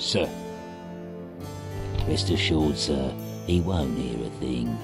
sir. Rest assured, sir, he won't hear a thing.